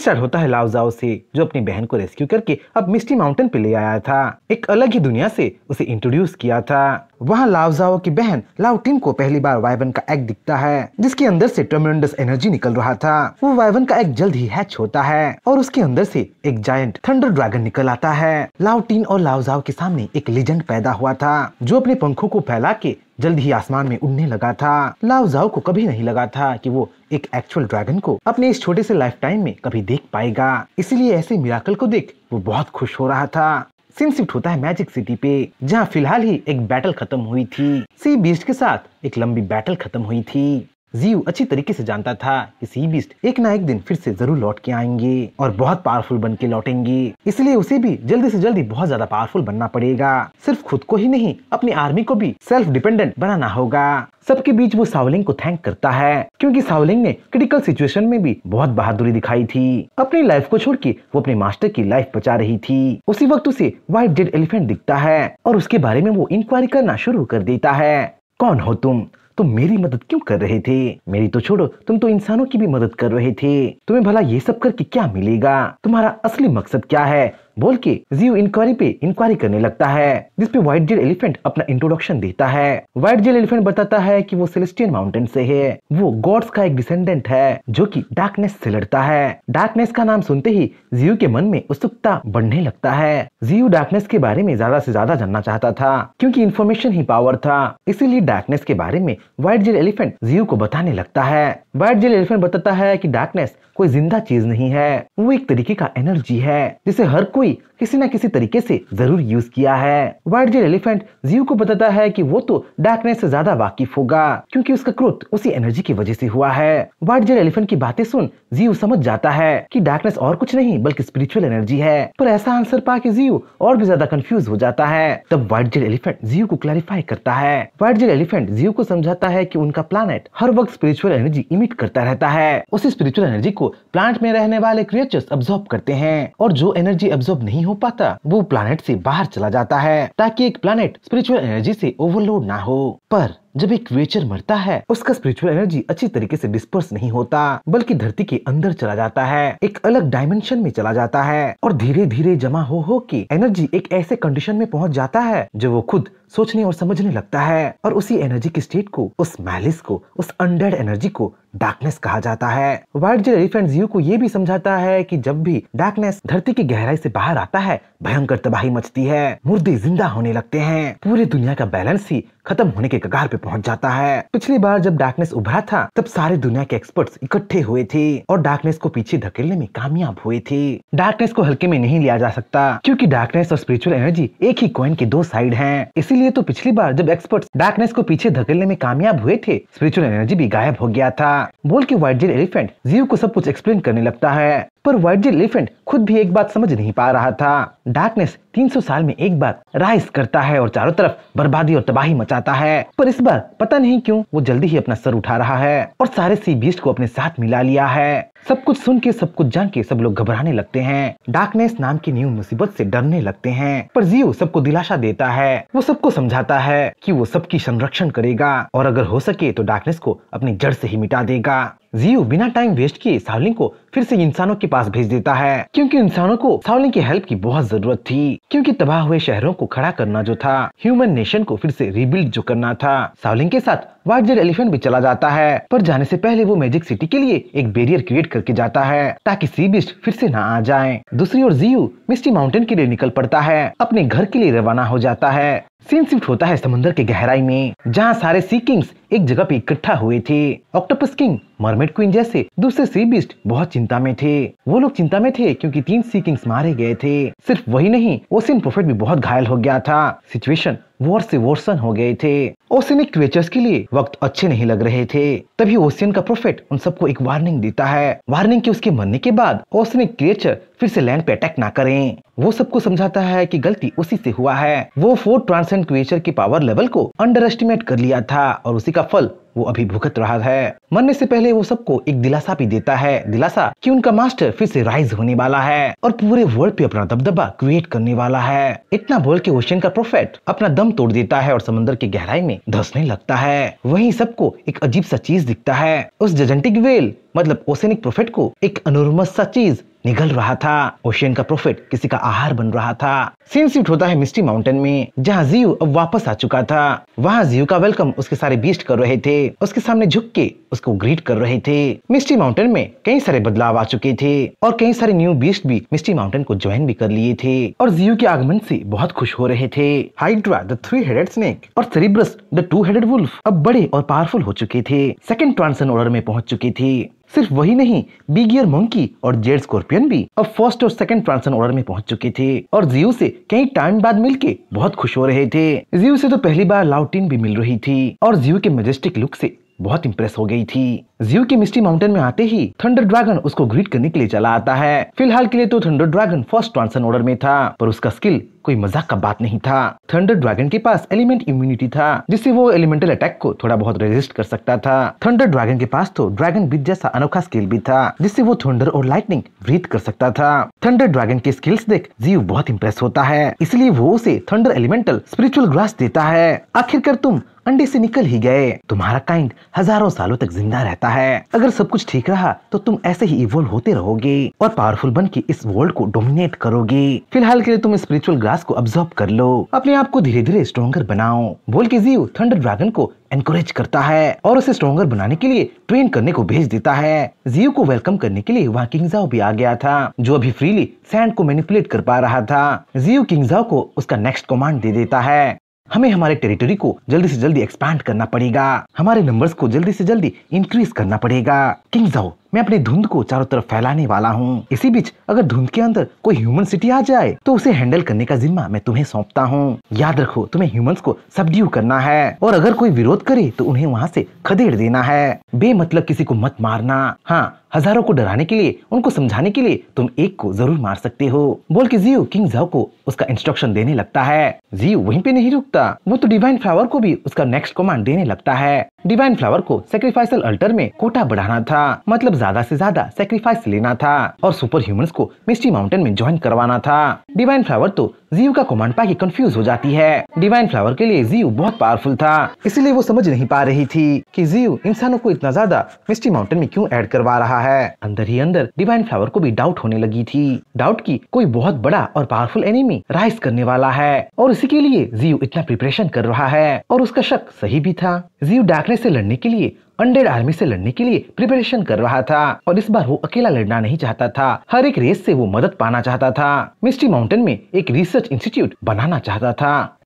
Start होता है लाओजाओ से, जो अपनी बहन को रेस्क्यू करके अब मिस्टी माउंटेन पे ले आया था। एक अलग ही दुनिया से उसे इंट्रोड्यूस किया था। वहाँ लाओजाओ की बहन लाउटिन को पहली बार वाइवन का एग दिखता है, जिसके अंदर से ट्रमेंडस एनर्जी निकल रहा था। वो वाइवन का एग जल्द ही हैच होता है और उसके अंदर से एक जायंट थंडर ड्रैगन निकल आता है। लाउटिन और लाओजाओ के सामने एक लेजेंड पैदा हुआ था, जो अपने पंखों को फैला के जल्द ही आसमान में उड़ने लगा था। लाओजाओ को कभी नहीं लगा था कि वो एक एक्चुअल ड्रैगन को अपने इस छोटे से लाइफ टाइम में कभी देख पाएगा। इसलिए ऐसे मिराकल को देख वो बहुत खुश हो रहा था। सीन शिफ्ट होता है मैजिक सिटी पे, जहाँ फ़िलहाल ही एक बैटल खत्म हुई थी। सी बीस्ट के साथ एक लंबी बैटल खत्म हुई थी। जीव अच्छी तरीके से जानता था कि सी बीस्ट एक ना एक दिन फिर से ज़रूर लौट के आएँगे और बहुत पावरफुल बन के लौटेंगे। इसलिए उसे भी जल्दी से जल्दी बहुत ज़्यादा पावरफुल बनना पड़ेगा। सिर्फ़ खुद को ही नहीं, अपनी आर्मी को भी सेल्फ डिपेंडेंट बनाना होगा। सबके बीच वो सावलिंग को थैंक करता है, क्योंकि सावलिंग ने क्रिटिकल सिचुएशन में भी बहुत बहादुरी दिखाई थी। अपनी लाइफ को छोड़ के वो अपने मास्टर की लाइफ बचा रही थी। उसी वक्त उसे व्हाइट डेड एलिफेंट दिखता है और उसके बारे में वो इंक्वायरी करना शुरू कर देता है। कौन हो तुम? तुम मेरी मदद क्यों कर रहे थे? मेरी तो छोड़ो, तुम तो इंसानों की भी मदद कर रहे थे। तुम्हें भला ये सब करके क्या मिलेगा? तुम्हारा असली मकसद क्या है? बोल के जियो इंक्वायरी पे इंक्वायरी करने लगता है, जिसपे व्हाइट जेल एलिफेंट अपना इंट्रोडक्शन देता है। व्हाइट जेल एलिफेंट बताता है कि वो सेलेस्टियन माउंटेन से है। वो गॉड्स का एक डिसेंडेंट है, जो कि डार्कनेस से लड़ता है। डार्कनेस का नाम सुनते ही जियो के मन में उत्सुकता बढ़ने लगता है। जियो डार्कनेस के बारे में ज़्यादा से ज़्यादा जानना चाहता था, क्योंकि इन्फॉर्मेशन ही पावर था। इसीलिए डार्कनेस के बारे में व्हाइट जेल एलिफेंट जियो को बताने लगता है। व्हाइट जेल एलिफेंट बताता है की डार्कनेस कोई ज़िंदा चीज़ नहीं है। वो एक तरीके का एनर्जी है, जिसे हर कोई किसी न किसी तरीके से ज़रूर यूज़ किया है। व्हाइट जेल एलिफेंट जीव को बताता है कि वो तो डार्कनेस से ज़्यादा वाकिफ होगा, क्योंकि उसका क्रोध उसी एनर्जी की वजह से हुआ है। व्हाइट जेल एलिफेंट की बातें सुन जीव समझ जाता है कि डार्कनेस और कुछ नहीं, बल्कि स्पिरिचुअल एनर्जी है। पर ऐसा आंसर पा के जीव और भी ज़्यादा कंफ्यूज हो जाता है। तब व्हाइट जेल एलिफेंट जीव को क्लैरिफाई करता है। व्हाइट जेल एलिफेंट जीव को समझाता है की उनका प्लानट हर वक्त स्पिरिचुअल एनर्जी इमिट करता रहता है। उसी स्पिरिचुअल एनर्जी को प्लांट में रहने वाले क्रिएचर्स अब्सॉर्ब करते हैं और जो एनर्जी अब्सॉर्ब नहीं हो पाता, वो प्लानट से बाहर चला जाता है, ताकि एक प्लानट स्पिरिचुअल एनर्जी से ओवरलोड ना हो। पर जब एक क्रिएचर मरता है, उसका स्पिरिचुअल एनर्जी अच्छी तरीके से डिस्पर्स नहीं होता, बल्कि धरती के अंदर चला जाता है, एक अलग डायमेंशन में चला जाता है और धीरे धीरे जमा हो हो के एनर्जी एक ऐसे कंडीशन में पहुँच जाता है, जो वो खुद सोचने और समझने लगता है और उसी एनर्जी की स्टेट को, उस मैलिस को, उस अनडेड एनर्जी को डार्कनेस कहा जाता है। व्हाइट जेल एलिफेंट जीव को ये भी समझाता है कि जब भी डार्कनेस धरती की गहराई से बाहर आता है, भयंकर तबाही मचती है, मुर्दे ज़िंदा होने लगते हैं, पूरी दुनिया का बैलेंस ही खत्म होने के कगार पे पहुँच जाता है। पिछली बार जब डार्कनेस उभरा था, तब सारे दुनिया के एक्सपर्ट्स इकट्ठे हुए थे और डार्कनेस को पीछे धकेलने में कामयाब हुए थे। डार्कनेस को हल्के में नहीं लिया जा सकता, क्योंकि डार्कनेस और स्पिरिचुअल एनर्जी एक ही कॉइन के दो साइड हैं। इसीलिए तो पिछली बार जब एक्सपर्ट्स डार्कनेस को पीछे धकेलने में कामयाब हुए थे स्पिरिचुअल एनर्जी भी गायब हो गया था। बोल के व्हाइट जेल एलिफेंट, जीव को सब कुछ एक्सप्लेन करने लगता है, पर व्हाइट जेल एलिफेंट खुद भी एक बात समझ नहीं पा रहा था। डार्कनेस 300 साल में एक बार राइस करता है और चारों तरफ़ बर्बादी और तबाही मचाता है। पर इस बार पता नहीं क्यों वो जल्दी ही अपना सर उठा रहा है और सारे सी बीस्ट को अपने साथ मिला लिया है। सब कुछ सुन के, सब कुछ जान के, सब लोग घबराने लगते हैं। डार्कनेस नाम की न्यू मुसीबत से डरने लगते हैं। पर जियो सबको दिलासा देता है। वो सबको समझाता है कि वो सबकी संरक्षण करेगा। और अगर हो सके तो डार्कनेस को अपनी जड़ से ही मिटा देगा। जियो बिना टाइम वेस्ट किए सावलिंग को फिर से इंसानों के पास भेज देता है। क्योंकि इंसानों को सावलिंग की हेल्प की बहुत ज़रूरत थी। क्योंकि तबाह हुए शहरों को खड़ा करना जो था ह्यूमन नेशन को फिर से रिबिल्ड जो करना था। सावलिंग के साथ वाइट जेड एलिफेंट भी चला जाता है। पर जाने से पहले वो मैजिक सिटी के लिए एक बैरियर क्रिएट करके जाता है, ताकि सी बिस्ट फिर से ना आ जाए। दूसरी ओर जियो मिस्टी माउंटेन के लिए निकल पड़ता है। अपने घर के लिए रवाना हो जाता है। सीन शिफ्ट होता है समुद्र के गहराई में, जहाँ सारे सी किंग्स एक जगह पे इकट्ठा हुए थे। ऑक्टोपस किंग मरमेड क्वीन जैसे दूसरे सी बिस्ट बहुत चिंता में थे। वो लोग चिंता में थे क्योंकि तीन सी किंग्स मारे गए थे। सिर्फ़ वही नहीं ओसिन प्रोफेट भी बहुत घायल हो गया था। सिचुएशन वॉर से वोर्सन हो गए थे। ओसिनिक क्रिएचर्स के लिए वक्त अच्छे नहीं लग रहे थे। तभी ओशियन का प्रोफेट उन सबको एक वार्निंग देता है। वार्निंग की उसके मरने के बाद ओसिनिक क्रिएचर फिर से लैंड पे अटैक ना करें। वो सबको समझाता है कि गलती उसी से हुआ है। वो फोर ट्रांसेंड क्रिएचर की पावर लेवल को अंडर एस्टिमेट कर लिया था और उसी का फल वो अभी भुगत रहा है। मरने से पहले वो सबको एक दिलासा भी देता है। दिलासा कि उनका मास्टर फिर से राइज होने वाला है और पूरे वर्ल्ड पे अपना दबदबा क्रिएट करने वाला है। इतना बोल के ओशियन का प्रोफेट अपना दम तोड़ देता है और समंदर की गहराई में धसने लगता है। वहीं सबको एक अजीब सा चीज़ दिखता है। उस जजेंटिक वेल मतलब ओसेनिक प्रोफेट को एक अनोरमस सा चीज़ निगल रहा था। ओशियन का प्रोफिट किसी का आहार बन रहा था। सीन शिफ्ट होता है मिस्टी माउंटेन में, जहाँ जियो अब वापस आ चुका था। वहाँ जियो का वेलकम उसके सारे बीस्ट कर रहे थे। उसके सामने झुक के उसको ग्रीट कर रहे थे। मिस्टी माउंटेन में कई सारे बदलाव आ चुके थे और कई सारे न्यू बीस्ट भी मिस्टी माउंटेन को ज्वाइन भी कर लिए थे। और जियो के आगमन से बहुत खुश हो रहे थे। Hydra the three headed snake और Cerberus the two headed wolf अब बड़े और पावरफुल हो चुके थे। सेकेंड ट्रांसन ऑर्डर में पहुँच चुके थे। सिर्फ़ वही नहीं बिगियर मंकी और जेड स्कॉर्पियन भी अब फ़र्स्ट और सेकंड ट्रांसन ऑर्डर में पहुँच चुके थे और जियो से कई टाइम बाद मिलके बहुत खुश हो रहे थे। जियो से तो पहली बार लाउटिन भी मिल रही थी और जियो के मेजेस्टिक लुक से बहुत इंप्रेस हो गई थी। जियो के मिस्टी माउंटेन में आते ही थंडर ड्रैगन उसको ग्रीट करने के लिए चला आता है। फ़िलहाल के लिए तो thunder dragon first transcend order में था, पर उसका स्किल कोई मज़ाक का बात नहीं था। थंडर ड्रैगन के पास एलिमेंट इम्यूनिटी था, जिससे वो एलिमेंटल अटैक को थोड़ा बहुत रेजिस्ट कर सकता था। थंडर ड्रैगन के पास तो ड्रैगन बिट जैसा अनोखा स्किल भी था, जिससे वो थंडर और लाइटनिंग ब्रीथ कर सकता था। थंडर ड्रैगन के स्किल्स देख जीव बहुत इंप्रेस होता है, इसलिए वो उसे थंडर एलिमेंटल स्पिरिचुअल ग्रास देता है। आखिरकार तुम अंडे से निकल ही गए। तुम्हारा काइंड हज़ारों सालों तक ज़िंदा रहता है। अगर सब कुछ ठीक रहा तो तुम ऐसे ही इवोल्व होते रहोगे और पावरफुल बन के इस वर्ल्ड को डोमिनेट करोगे। फ़िलहाल के लिए तुम स्पिरिचुअल ग्रास को ऑब्जॉर्व कर लो। अपने आप को धीरे धीरे स्ट्रॉन्गर बनाओ। बोल के जीव थंडर ड्रैगन को एनकरेज करता है और उसे स्ट्रॉन्गर बनाने के लिए ट्रेन करने को भेज देता है। जियो को वेलकम करने के लिए वहाँ किंगजाओ भी आ गया था, जो अभी फ्रीली सैंड को मैनिपुलेट कर पा रहा था। जियो किंगजाओ को उसका नेक्स्ट कमांड दे देता है। हमें हमारे टेरिटरी को जल्दी से जल्दी एक्सपैंड करना पड़ेगा। हमारे नंबर्स को जल्दी से जल्दी इंक्रीज करना पड़ेगा। किंगजाओ मैं अपनी धुंध को चारों तरफ़ फैलाने वाला हूँ। इसी बीच, अगर धुंध के अंदर कोई ह्यूमन सिटी आ जाए तो उसे हैंडल करने का जिम्मा मैं तुम्हें सौंपता हूँ। याद रखो, तुम्हें ह्यूमंस को सबड्यू करना है। और अगर कोई विरोध करे तो उन्हें वहाँ से खदेड़ देना है। बेमतलब किसी को मत मारना। हाँ हज़ारों को डराने के लिए, उनको समझाने के लिए तुम एक को ज़रूर मार सकते हो। बोल के जियो किंग जाओ को उसका इंस्ट्रक्शन देने लगता है। जियो वहीं पे नहीं रुकता। वो तो डिवाइन फ्लावर को भी उसका नेक्स्ट कमांड देने लगता है। डिवाइन फ्लावर को सेक्रीफाइसल अल्टर में कोटा बढ़ाना था। मतलब ज़्यादा से ज़्यादा सेक्रीफाइस लेना था और सुपर ह्यूमंस को मिस्टी माउंटेन में ज्वाइन करवाना था। डिवाइन फ्लावर तो जीव का कमांड पाके कंफ्यूज हो जाती है। डिवाइन फ्लावर के लिए जीव बहुत पावरफुल था। इसलिए वो समझ नहीं पा रही थी कि जीव इंसानों को इतना ज़्यादा मिस्टी माउंटेन में क्यों ऐड करवा रहा है। अंदर ही अंदर डिवाइन फ्लावर को भी डाउट होने लगी थी। डाउट की कोई बहुत बड़ा और पावरफुल एनिमी राइज करने वाला है। और इसी के लिए जीव इतना प्रिपरेशन कर रहा है। और उसका शक सही भी था। जीव डार्कनेस से लड़ने के लिए अंडेड आर्मी से लड़ने के लिए प्रिपरेशन कर रहा था। और इस बार वो अकेला लड़ना नहीं चाहता था। हर एक रेस से वो मदद पाना चाहता था। मिस्टी माउंटेन में एक रिसर्च इंस्टीट्यूट बनाना चाहता था।